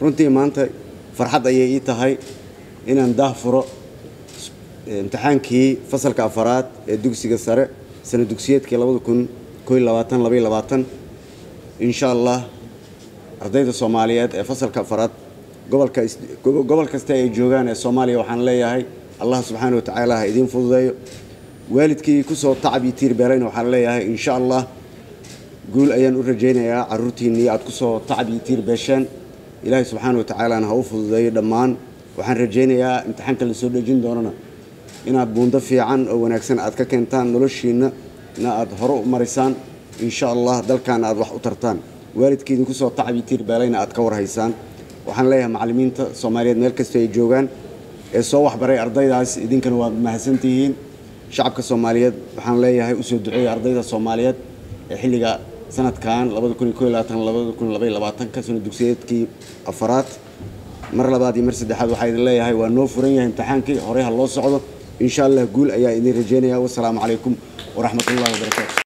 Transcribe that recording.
runtii maanta farxad ayay ii tahay inaan daah furo imtixaankii fasalka afaraad ee dugsiga sare sana dugsiyeedkii insha allah ardayda soomaaliyeed ee fasalka afaraad gobol kasta ay joogaan ee soomaaliya waxaan leeyahay allah subxaana wa tacaala ha idiin fududeeyo. Waalidkii ku soo tacab iyo tiir beelayna waxaan leeyahay insha allah guul ayaan u rajaynayaa caruurtiinnii aad ku soo tacab iyo tiir beesheen ilaahay subxaana wa tacaalana ha u fududeeyo dhammaan. Waxaan rajaynayaa imtixaanka la soo dhejin doonana inaad buundo fiican oo wanaagsan aad ka keentaan noloshiinna na aad hore u marisaan. Insha allah dalkaana aad wax u tartaan. Waalidkiidin ku soo tacab iyo tiir beelayna aad ka warhaysaan. Waxaan leeyahay macallimiinta soomaaliyeed meel kastoo ay joogaan ee soo waxbaray ardaydaas idinkana waad mahadsantihiin. Shacabka soomaaliyeed waxaan leeyahay u soo duceeya ardayda soomaaliyeed ee xilliga sanadkan ka sano dugsiyeedkii afaraad. Mar labaad iyo mar saddexaad waxaa idin leeyahay waa noo furan yahay imtixaankii horey ha loo socdo. Insha allah guul ayaa idin rajaynaya. Wasalaamu calaykum waraxmatullahi wabarakaatu